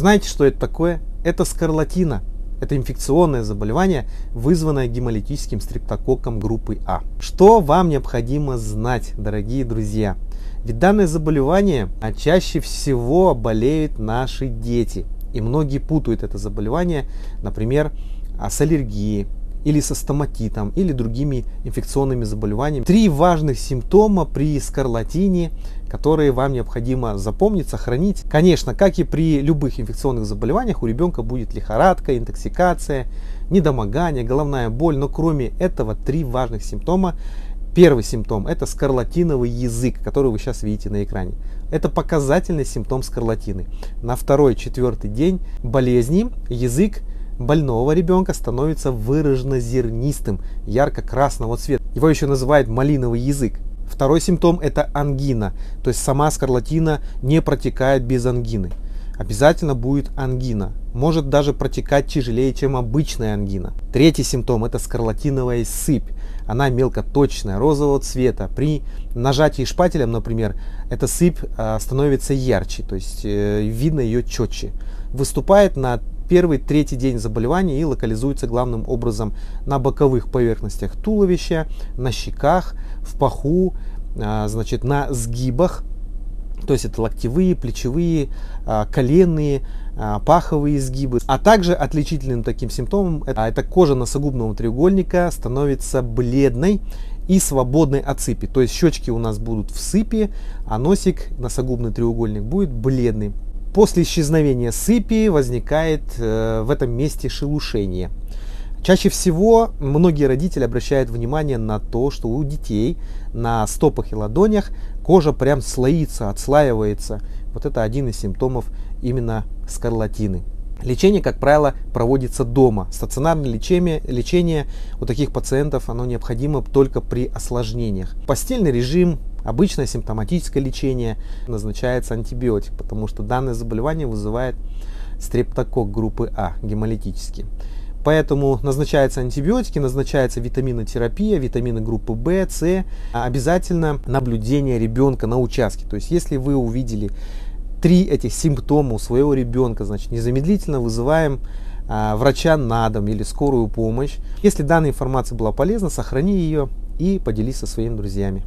Знаете, что это такое? Это скарлатина. Это инфекционное заболевание, вызванное гемолитическим стрептококком группы А. Что вам необходимо знать, дорогие друзья? Ведь данное заболевание а чаще всего болеют наши дети. И многие путают это заболевание, например, а, с аллергией, или со стоматитом, или другими инфекционными заболеваниями. Три важных симптома при скарлатине, которые вам необходимо запомнить, сохранить. Конечно, как и при любых инфекционных заболеваниях, у ребенка будет лихорадка, интоксикация, недомогание, головная боль. Но кроме этого, три важных симптома. Первый симптом – это скарлатиновый язык, который вы сейчас видите на экране. Это показательный симптом скарлатины. На второй-четвертый день болезни язык больного ребенка становится выраженно зернистым, ярко-красного цвета. Его еще называют малиновый язык. Второй симптом это ангина, то есть сама скарлатина не протекает без ангины. Обязательно будет ангина, может даже протекать тяжелее, чем обычная ангина. Третий симптом это скарлатиновая сыпь. Она мелкоточная, розового цвета. При нажатии шпателем, например, эта сыпь а, становится ярче, то есть э, видно ее четче. Выступает на первый, третий день заболевания и локализуется главным образом на боковых поверхностях туловища, на щеках, в паху, а, значит, на сгибах, то есть это локтевые, плечевые, а, коленные, а, паховые изгибы. А также отличительным таким симптомом это кожа носогубного треугольника становится бледной и свободной от сыпи. То есть щечки у нас будут в сыпи, а носик, носогубный треугольник будет бледный. После исчезновения сыпи возникает э, в этом месте шелушение. Чаще всего многие родители обращают внимание на то, что у детей на стопах и ладонях кожа прям слоится, отслаивается. Вот это один из симптомов именно скарлатины. Лечение, как правило, проводится дома. Стационарное лечение, лечение у таких пациентов оно необходимо только при осложнениях. Постельный режим, обычное симптоматическое лечение назначается антибиотик, потому что данное заболевание вызывает стрептокок группы А, гемолитический. Поэтому назначаются антибиотики, назначается витаминотерапия, витамины группы В, С. Обязательно наблюдение ребенка на участке. То есть, если вы увидели три этих симптома у своего ребенка, значит, незамедлительно вызываем а, врача на дом или скорую помощь. Если данная информация была полезна, сохрани ее и поделись со своими друзьями.